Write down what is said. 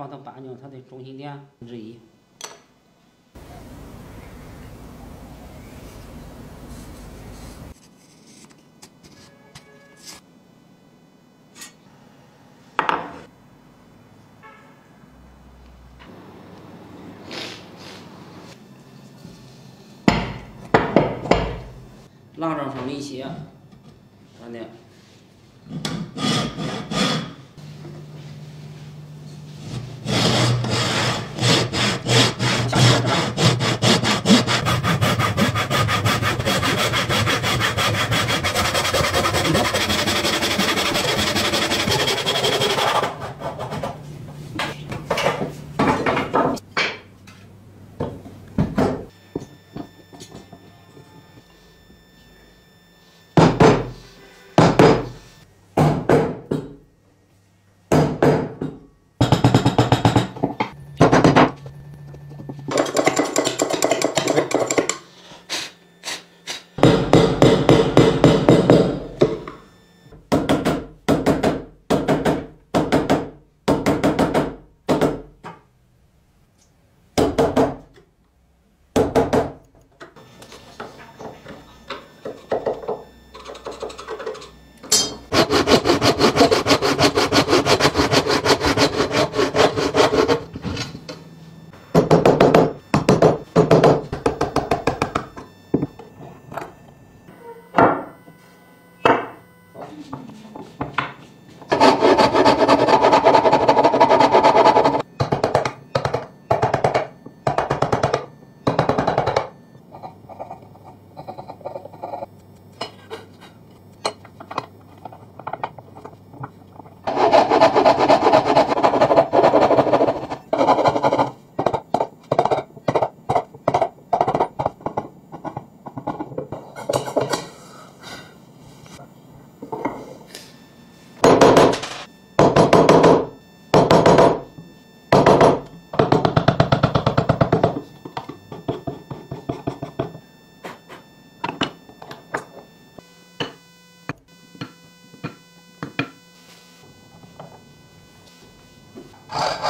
烧它八牛它的中心点之一。拉上上力气，完的。you you.